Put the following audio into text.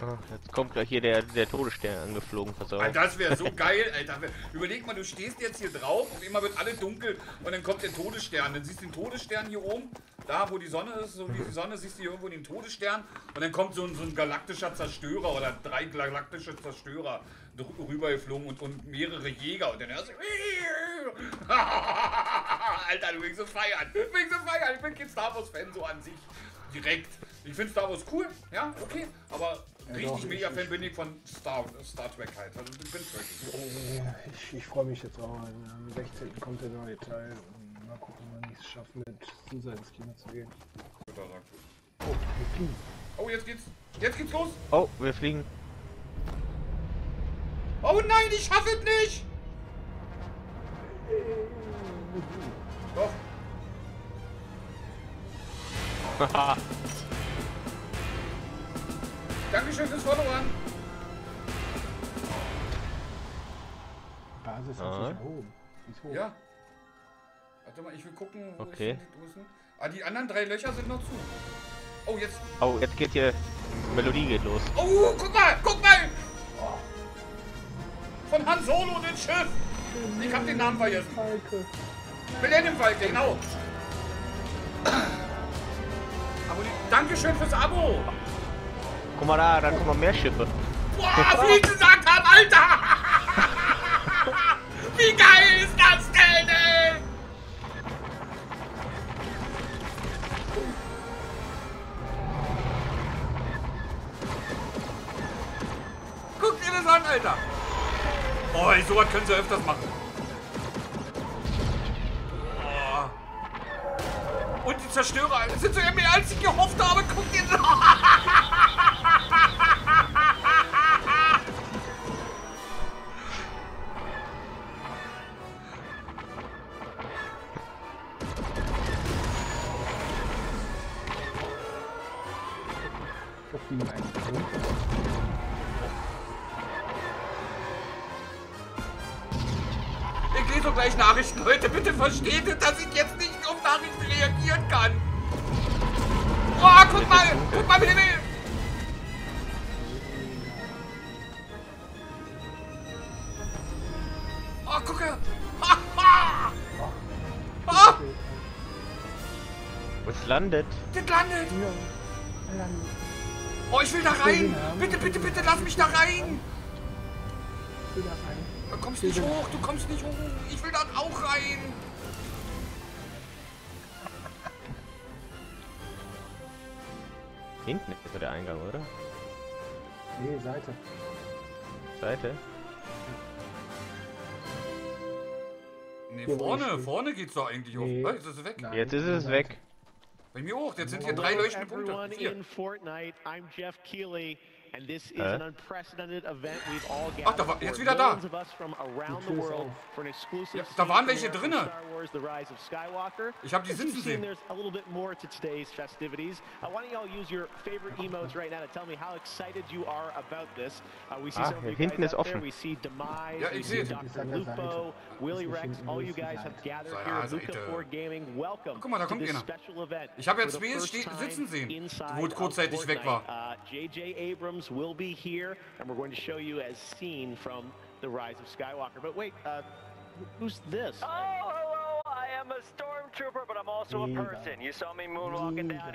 Ah, Jetzt kommt gleich hier der, der Todesstern angeflogen, pass auf. Alter, das wäre so geil, Alter. Überleg mal, du stehst jetzt hier drauf und immer wird alle dunkel und dann kommt der Todesstern. Dann siehst du den Todesstern hier oben, da wo die Sonne ist, so wie die Sonne, siehst du hier irgendwo den Todesstern und dann kommt so ein, so ein galaktischer Zerstörer oder drei galaktische Zerstörer rübergeflogen und, und mehrere Jäger und dann hörst du. Alter, du willst so feiern. Du willst so feiern. Ich bin kein Star Wars-Fan so an sich. Direkt. Ich finde Star Wars cool, ja, okay, aber richtig mega Fan bin ich von Star, Star Trek halt. Also ich bin Trekkie. Äh, Ich, ich freue mich jetzt auch. Am 16. kommt der neue Teil. Und mal gucken, wann ich es schaffe, mit Susa ins Kino zu gehen. Oh, wir fliegen. Oh, jetzt geht's. Jetzt geht's los. Oh, wir fliegen. Oh nein, ich schaffe es nicht. Doch. Dankeschön fürs Followen. Die Basis Ah. erhoben. Die ist hoch. Ja. Warte mal, ich will gucken. Wo Okay. Ist, ist denn? Ah, die anderen drei Löcher sind noch zu. Oh, jetzt. Oh, jetzt geht hier. Melodie geht los. Oh, guck mal, guck mal. Von Han Solo, den Schiff. Ich hab den Namen vergessen. Falke. Millennium Falcon, genau. Abonnieren. Dankeschön fürs Abo. Guck mal da, da kommen mehr Schiffe. Boah, wie ich gesagt hab, Alter! Wie geil ist das denn, ey? Guck dir das an, Alter! Oh, ey, sowas können sie öfters machen. Oh. Und die Zerstörer, sind sogar mehr als ich gehofft habe. Guck dir das an. Fliegen eigentlich runter. Ich lese doch gleich Nachrichten, Leute. Bitte versteht ihr, dass ich jetzt nicht auf Nachrichten reagieren kann. Oh, guck mal, guck mal, Himmel. Oh, gucke. Ha, ha. Ah, Wo es landet. das landet. Ja, lang. Oh, ich will da rein. Bitte, bitte, bitte, lass mich da rein. Wieder rein. Du kommst nicht hoch, du kommst nicht hoch. Ich will da auch rein. Hinten ist so der Eingang, oder? Nee, Seite. Seite. Nee, vorne, ich vorne geht's doch eigentlich hoch. Nee. Ah, Jetzt ist es weg. Nein, Jetzt ist es Seite. weg. Bei mir hoch, jetzt sind hier drei leuchtende Punkte. Vier. in Fortnite. I'm Jeff Keighley, And this is an unprecedented event we've all gathered Ach, da war, jetzt wieder da. Ja, da waren welche drinne. Ich habe die sitzen sehen. There's a little bit more to today's festivities. I want you all use your favorite emotes right now to tell me how excited you are about this. Uh, we see ah, some of you guys ist offen. There. We see Demise, ja, ich sehe Dr. Lupo, Willy Rex, all you guys have gathered here at Luca 4 Gaming. Welcome. Guck mal, da kommt einer. Ich habe jetzt Wales sitzen sehen, wo kurzzeitig weg war. JJ uh, Abrams will be here, and we're going to show you as seen from The Rise of Skywalker. But wait, uh, who's this? Oh, hello! I am a stormtrooper, but I'm also a person. You saw me moonwalking down here.